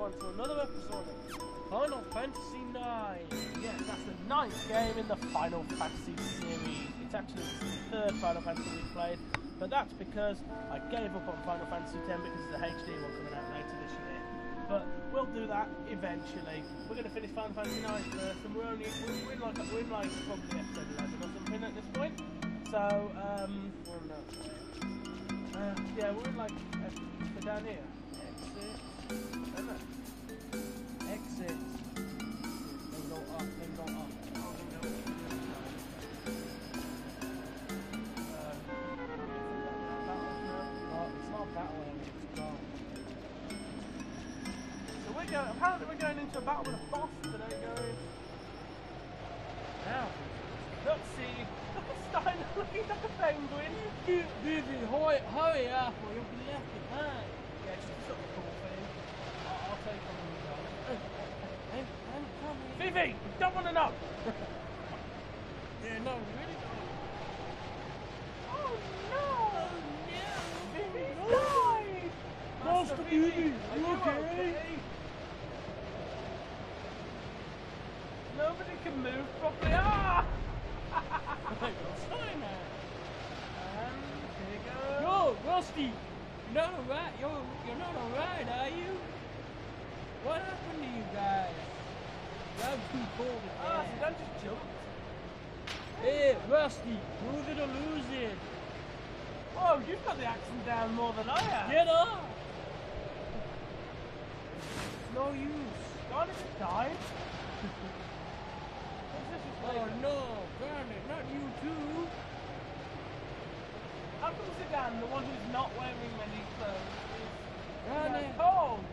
on to another episode of Final Fantasy IX. Yes, that's the ninth game in the Final Fantasy series. It's actually the third Final Fantasy we've played, but that's because I gave up on Final Fantasy X because of the HD one coming out later this year. But we'll do that eventually. We're going to finish Final Fantasy IX first, and we're only we're in like we're in like probably episode 11 or something at this point. So um, well, no, uh, yeah, we're in like uh, down here. Exit. Oh. Uh. So. Apparently, we're going into a battle with a boss today, guys. Now, let's see. Stein looking like a penguin. Vivi, hurry, up or you'll be left behind. Yeah, sort of cool Vivi, don't want to know. Yeah, no, really? Oh no! Vivi no. died! Master Vivi, are you you okay? okay? Nobody can move properly. Ah! Sorry, man. And here you go. Yo, Rusty, you're not alright. You're, you're not alright, are you? What happened to you guys? I'm too cold to Ah, so don't just jump. Hey, Rusty, move it or lose it. Whoa, you've got the accent down more than I have. Get up. No use. God, is it died? This is Oh no, Garnet, not you too. How come Zidane, the one who's not wearing many clothes, is Garnet, cold?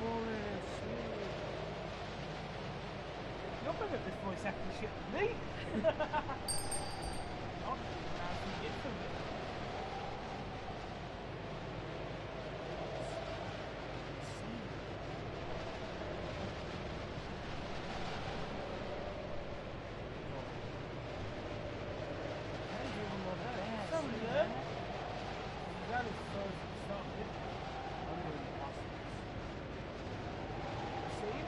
Falling asleep. You're better at this voice acting shit than me. oh, now some gift from it. Somebody there? That is so started. See?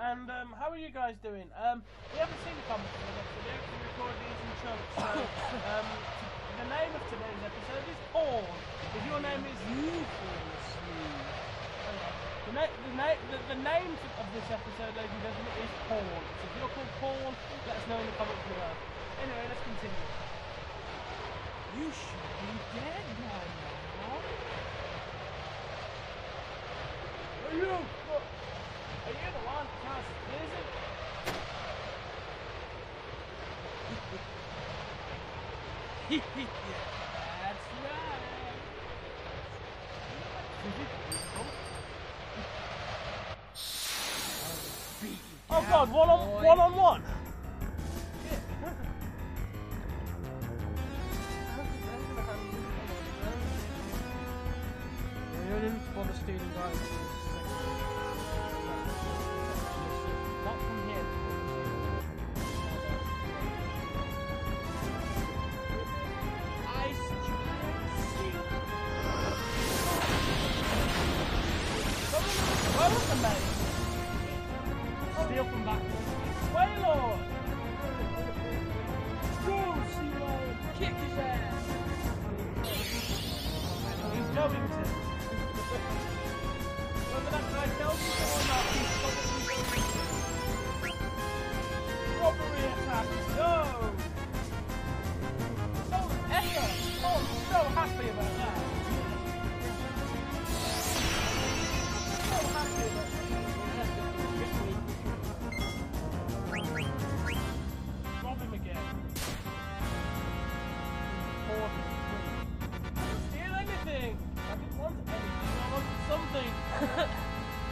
And um, how are you guys doing? Um, we haven't seen the comments for the next video because we record these in chunks. So, um, the name of today's episode is Paul. If your name is asleep. the, na- the, na- the, the name of this episode, ladies and gentlemen, is Paul. So if you're called Paul, let us know in the comments below. Anyway, let's continue. You should be dead by now. Are you? Are you the one trying to visit? That's right. Oh God! One on one on one. Where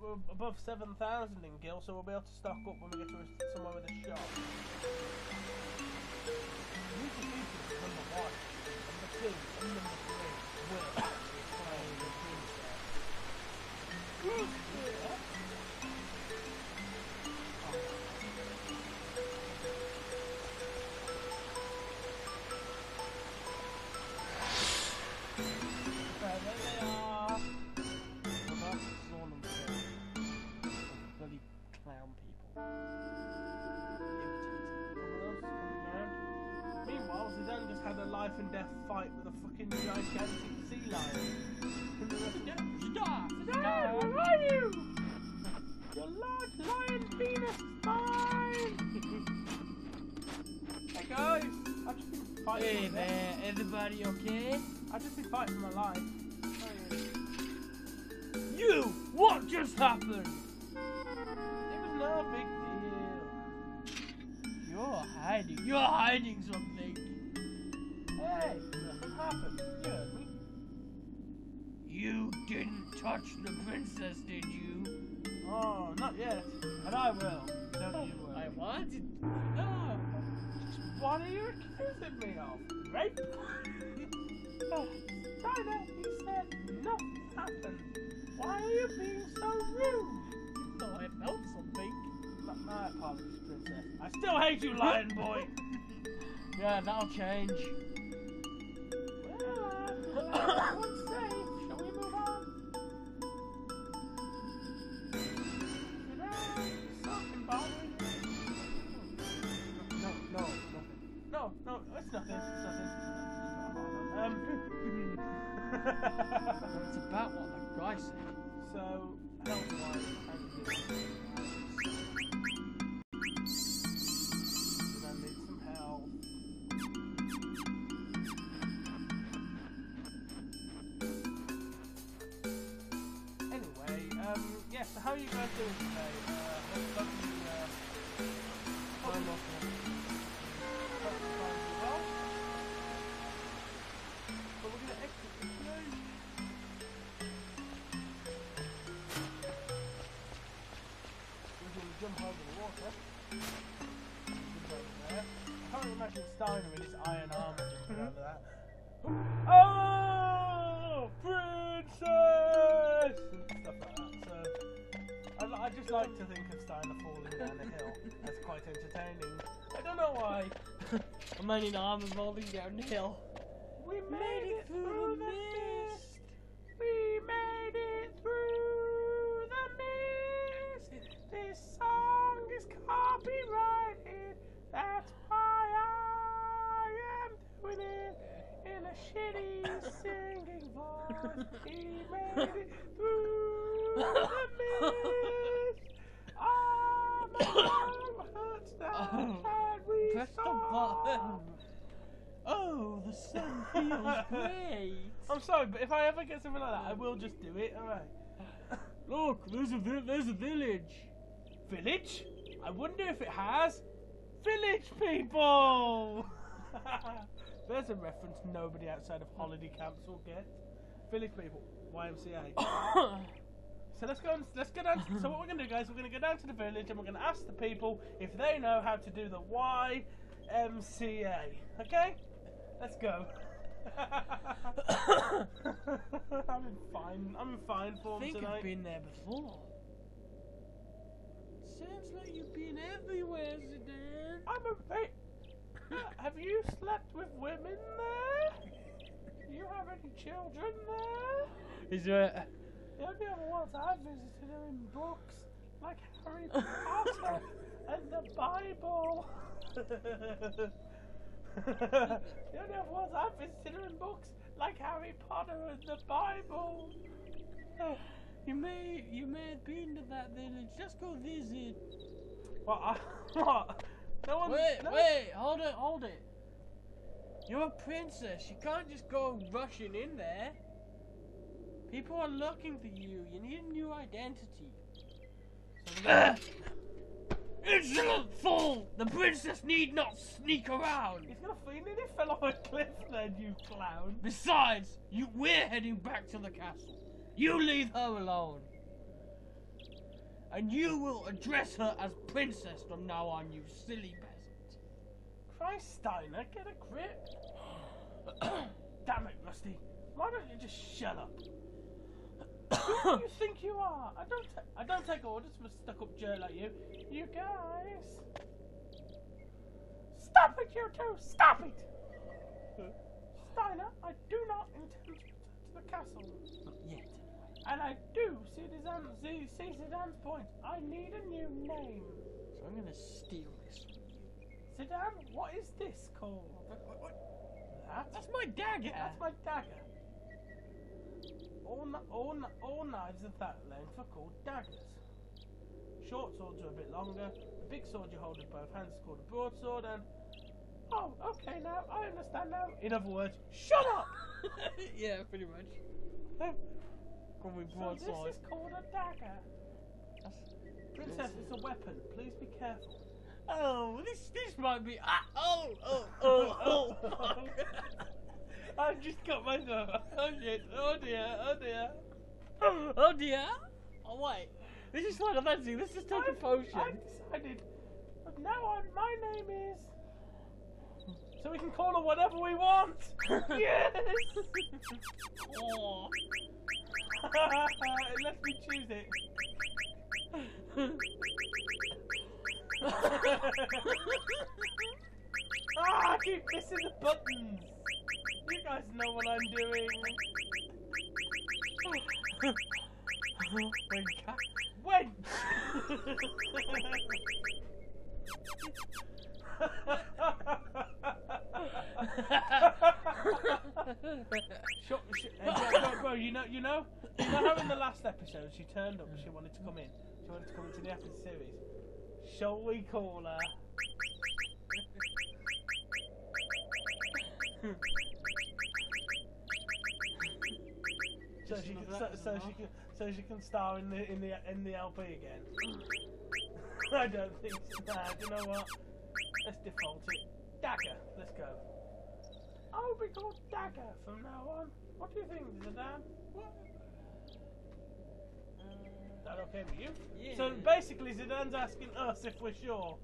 we're above 7,000 in Gil, so we'll be able to stock up when we get to a, somewhere with a shop. Number one. Number two, and number three will the fighting Hey there, everybody okay? I've just been fighting for my life. You! What just happened? It was no big deal. You're hiding. You're hiding something. Hey, nothing happened. You heard me. You didn't touch the princess, did you? Oh, not yet. And I will. Don't you worry. I wanted. No. What are you accusing me of? Rape? oh, Dinah, you said nothing happened. Why are you being so rude? No, I felt something. My, my apologies, princess. I still hate you, lion boy. Yeah, that'll change. So, can't in his iron armor jumping mm-hmm. that. Oh, princess! Stuff like that. So, I, I just like to think of Steiner falling down a hill. That's quite entertaining. I don't know why. I'm only an arm falling down the hill. We made it shitty singing voice. We made it through the mist. Ah, my arm hurts now. Oh, we Press the button. Oh, the sun feels great. I'm sorry, but if I ever get something like that, I will just do it. All right. Look, there's a there's a village. Village? I wonder if it has village people. There's a reference nobody outside of holiday camps will get. Village people, YMCA. So let's go. And, let's go down. so what we're gonna do, guys? We're gonna go down to the village and we're gonna ask the people if they know how to do the YMCA. Okay? Let's go. I'm in fine. I'm in fine I form think tonight. I've been there before. Sounds like you've been everywhere, Zidane. I'm a. have you slept with women there? Do you have any children there? Is there? The only other ones I've visited are in books, like Harry Potter and the Bible. the only other ones I've visited are in books, like Harry Potter and the Bible. You may you may have been to that village. Just go visit. What? I, what? No one. Wait, no, wait, hold it, hold it. You're a princess. You can't just go rushing in there. People are looking for you. You need a new identity. Insolent fool! The princess need not sneak around. He's gonna feel it. He fell off a cliff, then you clown. Besides, you we're heading back to the castle. You leave her alone. And you will address her as princess from now on, you silly peasant. Christ, Steiner, get a grip. Damn it, Rusty. Why don't you just shut up? Who do you think you are? I don't. I don't take orders from a stuck-up jerk like you. You guys. Stop it, you two! Stop it! Steiner, I do not intend to return to the castle. Not yet. And I do see Zidane, see, see Zidane's point. I need a new name. So I'm gonna steal this from you. Zidane, what is this called? That? That's my dagger! That's my dagger. All, all, all knives of that length are called daggers. Short swords are a bit longer. The big sword you hold in both hands is called a broadsword, and oh, okay, now I understand now. In other words, shut up. yeah, pretty much. Call me so this is called a dagger. Princess, it's a weapon. Please be careful. Oh, this this might be. Ah, oh, oh, oh, oh, fuck. I just got myself. Oh shit! Oh dear! Oh dear! oh dear. Oh wait. This is Final Fantasy. Let's just take a I've- potion. I've decided. But now on, my name is. So we can call her whatever we want. yes. oh. Unless we choose it. ah, I keep missing the buttons. You guys know what I'm doing. When Shut, sh- uh, bro, bro, bro, you know, you know, you know how in the last episode she turned up and she wanted to come in. She wanted to come into the episode series. Shall we call her? so she can, so, so she can, so she can star in the in the in the LP again. I don't think so. Nah, do you know what? Let's default it. Dagger. Let's go. I'll be called Dagger from now on. What do you think, Zidane? What? Is that okay with you? Yeah. So basically, Zidane's asking us if we're sure.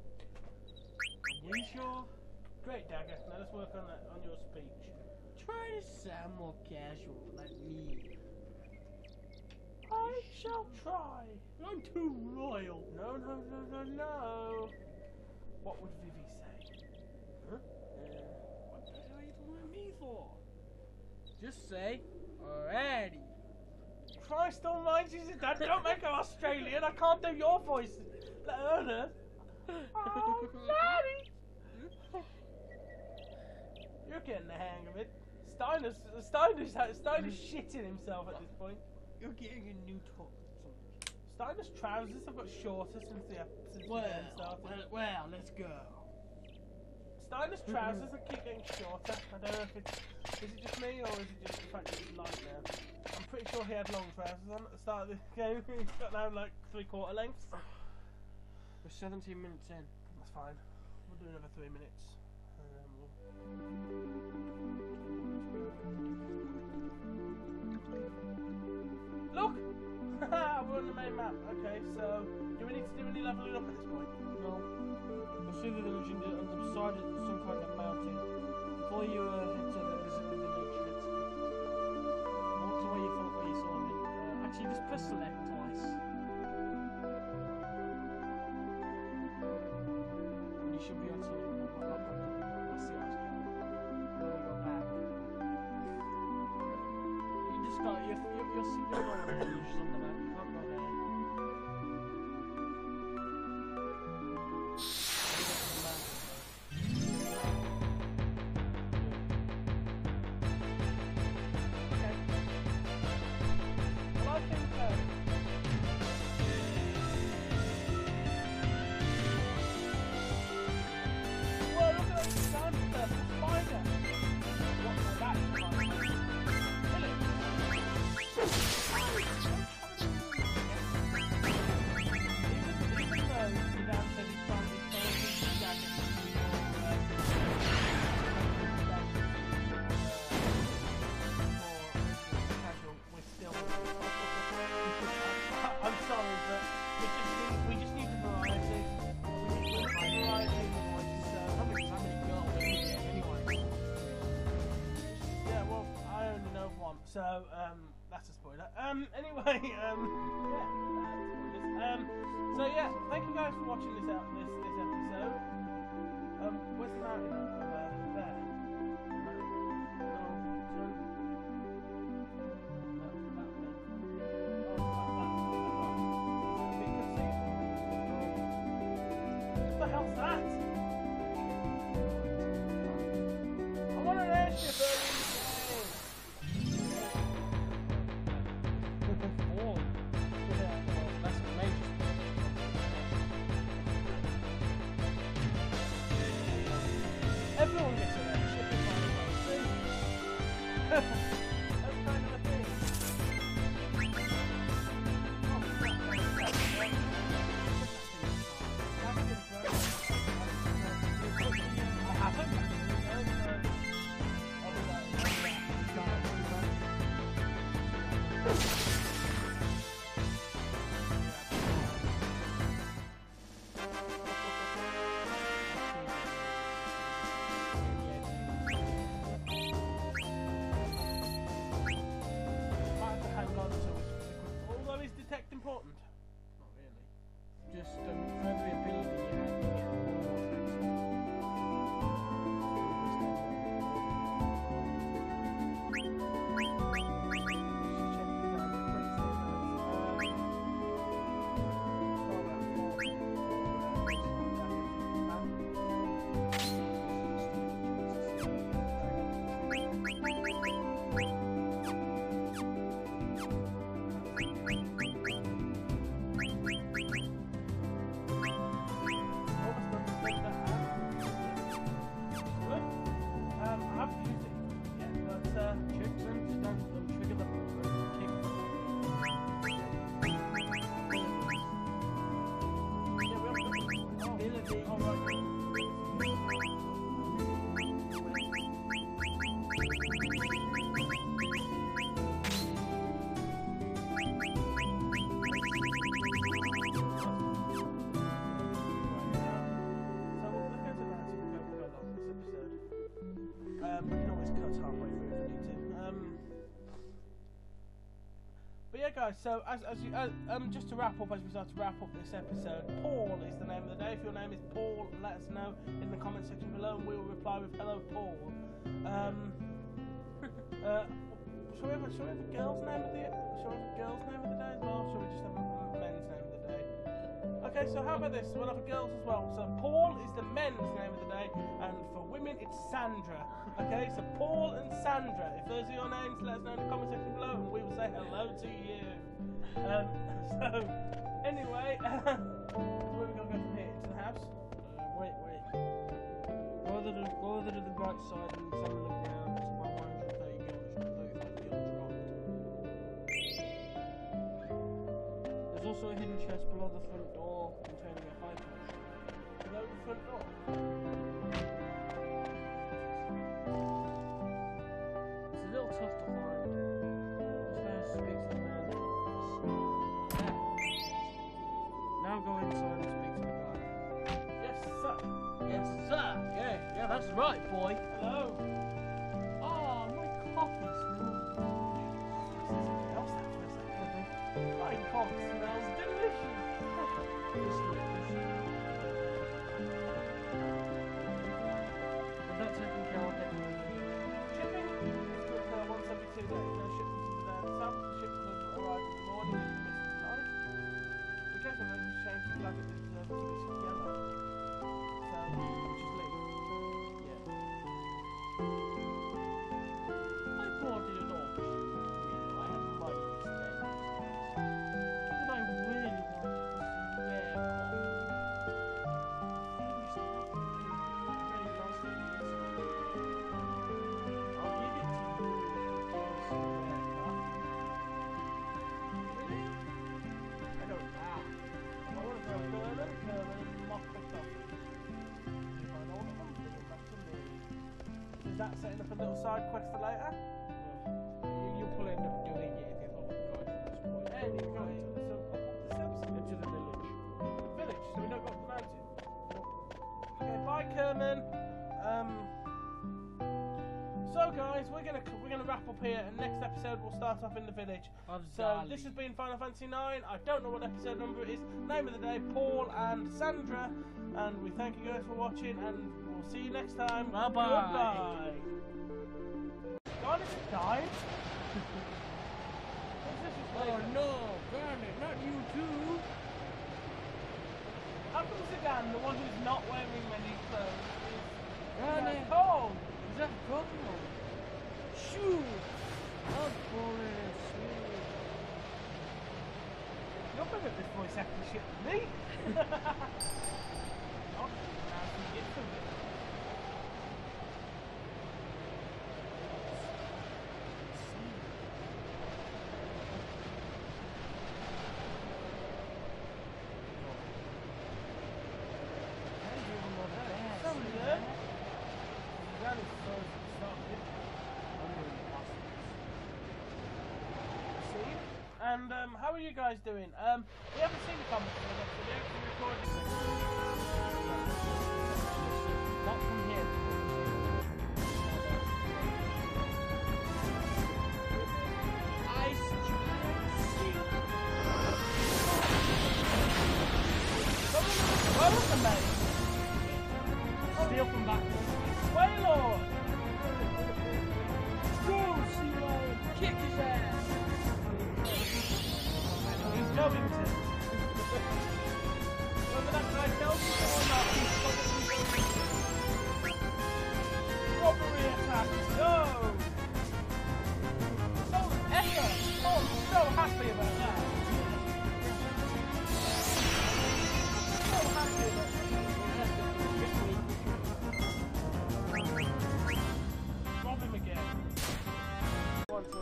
Are you sure? Great, Dagger. Now let's work on that on your speech. Try to sound more casual, like me. I shall try. I'm too royal. No, no, no, no, no. What would Vivi say? Huh? What the hell are you talking to me for? Just say, already. Christ almighty, Zidane, don't make her Australian. I can't do your voice. Let her. Oh, Daddy! You're getting the hang of it. Steiner's, Steiner's, Steiner's shitting himself at this point. You're getting a new top. Steiner's trousers have got shorter since the ep- since the Well, game started. well, well, let's go. Steiner's mm-hmm. trousers are keep getting shorter. I don't know if it's is it just me or is it just the fact that it's light now. I'm pretty sure he had long trousers on at the start of the game. He's got now like three quarter lengths. We're 17 minutes in. That's fine. We'll do another three minutes. Then we'll... Look! We're on the main map. Okay, so do we need to do any leveling up at this point? No. See the village in the, on side of some kind of mountain. Before you uh, head to the visit the village, let's walk to where you thought where you saw me. Uh, actually, just press select twice. And you should be on to That's the jump. Now we go back. You just got your your your your your is on the map. So um, that's a spoiler. Um, anyway, um, yeah. Um, so yeah, thank you guys for watching this out this this episode. Um, where's the? Everyone gets guys. So as as you uh, um just to wrap up as we start to wrap up this episode, Paul is the name of the day. If your name is Paul, let us know in the comment section below, and we will reply with "Hello, Paul." Um, uh, shall we have a, shall we have a girl's name of the shall we have a girl's name of the day as well? Shall we just have a Okay, so how about this? We'll have a girls as well. So Paul is the men's name of the day, and for women it's Sandra. Okay, so Paul and Sandra. If those are your names, let us know in the comment section below, and we will say hello to you. Um, so anyway, where we gonna go from here? Into the house? Uh, wait, wait. Go over to, go over to the right side and the ground. It's also a hidden chest below the front door containing a high potion. Below the front door. It's a little tough to find. This guy speaks to the man. Now go inside and speak to the guy. Yes, sir. Yes, sir. Yeah, yeah, that's right, boy. Hello. That setting up a little side quest for later? You, you'll probably end up doing it if you follow the guide from this point. Anyway, so up the steps. Into the village. village, so we don't go up the mountain. Okay, bye, Kerman. Um. So, guys, we're gonna we're gonna wrap up here, and next episode we'll start off in the village. Of So this has been Final Fantasy IX. I don't know what episode number it is. Name of the day: Paul and Sandra. And we thank you guys for watching, and we'll see you next time. Bye-bye. Goodbye. God, is it died? Oh no, Garnet, not you too. How Zidane, the one who's not wearing many clothes, is Garnet, is cold? is that Coco? Shoot! I'm falling asleep. You're better at this voice acting shit than me. I'll just pronounce the gift of it. Somebody there? Zidane is so started. See? And um, how are you guys doing? Um, we haven't seen the comments for the next video we recorded Not from here.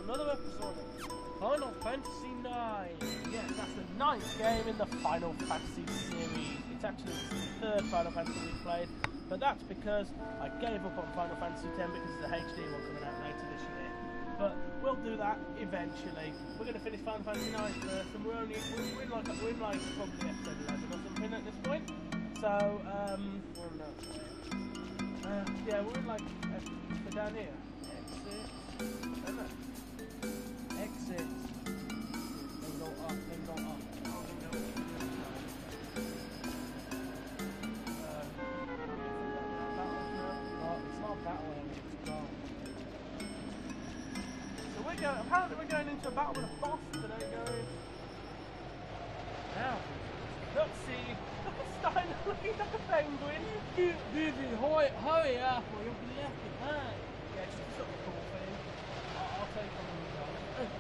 Another episode of Final Fantasy IX. Yes, that's the ninth game in the Final Fantasy series. It's actually the third Final Fantasy we've played, but that's because I gave up on Final Fantasy X because of the HD one coming out later this year. But we'll do that eventually. We're going to finish Final Fantasy IX first, and we're only we're, we're in like we're in like probably episode 11 or something at this point. So um, well, no. Uh, yeah, we're in like uh, down here. Exit. Isn't it? Exit. Then go up, then go up. No, it's not that way, it's gone. So we're going. Apparently, we're going into a battle with a boss today, guys. Now. Look, see, Steiner looking like a penguin. Hurry, hurry up or you'll be left behind. Yeah, just a sort of cool thing. I'll, I'll take one of you guys.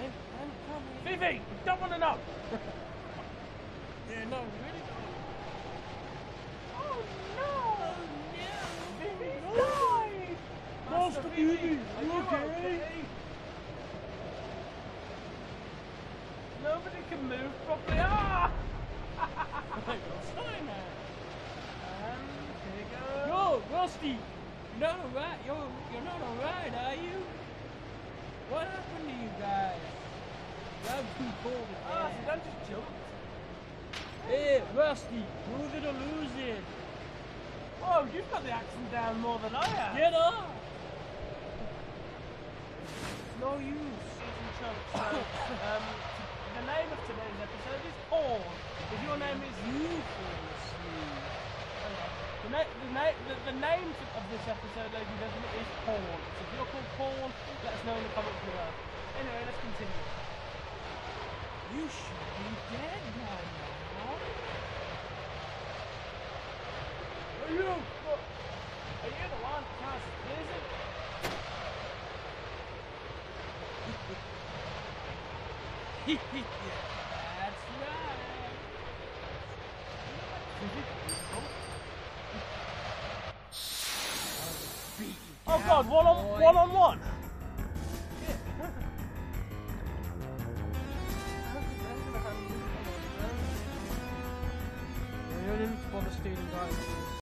I'm, I'm coming. Vivi, we don't want to know. Yeah, no, really? Oh no! Vivi no. died. Master Vivi, you you okay? Nobody can move properly. Ah! Steiner. And here we go. Yo, Rusty, you're not alright. You're, you're not alright, are you? What happened to you guys? I'm too cold Ah, so don't just jump. Hey, Rusty, lose it or lose it. Whoa, you've got the accent down more than I have. Get up. No use. So, um, the name of today's episode is Paul. If your name is You fall the, na- the, na- the, the name of this episode, ladies and gentlemen, is Paul. So if you're called Paul, let us know in the comments below. Anyway, let's continue. You should be dead by now. Are you? Are you the one cast blizzard? That's right. Oh God, one on one on one.